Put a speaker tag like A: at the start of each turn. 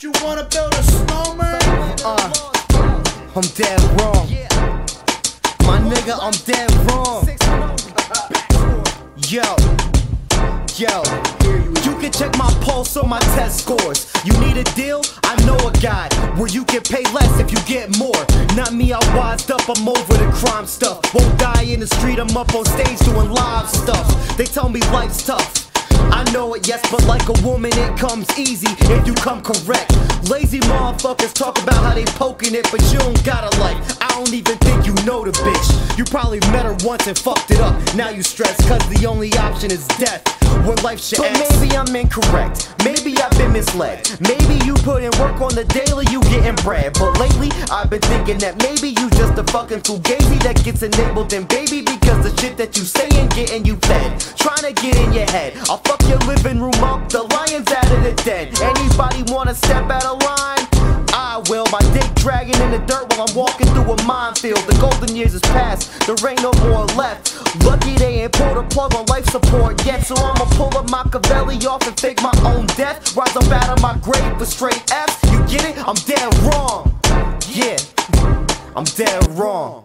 A: You wanna build a snowman?
B: Uh, I'm dead wrong. My nigga, I'm dead wrong. Yo, yo, you can check my pulse or my test scores. You need a deal? I know a guy where you can pay less if you get more. Not me, I wised up, I'm over the crime stuff. Won't die in the street, I'm up on stage doing live stuff. They tell me life's tough. Know it, yes, but like a woman, it comes easy if you come correct. Lazy motherfuckers talk about how they poking it, but you don't got a life. I don't even think you know the bitch. You probably met her once and fucked it up. Now you stress, cause the only option is death. When life should But maybe I'm incorrect. Maybe I've been misled. Maybe you put in work on the daily, you getting bread. But lately, I've been thinking that maybe you just a fucking fugazi that gets enabled. And baby, because the shit that you say ain't getting you fed. Trying to get in your head. I'll fuck your living room up, the lion's out of the den. Anybody wanna step out of line? I will, my dick dragging in the dirt while I'm walking through a minefield. The golden years is past, there ain't no more left. Lucky they ain't pulled a plug on life support yet, so I'ma pull up Machiavelli off and fake my own death. Rise up out of my grave with straight F's. You get it? I'm dead wrong. Yeah, I'm dead wrong.